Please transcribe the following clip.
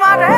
Mare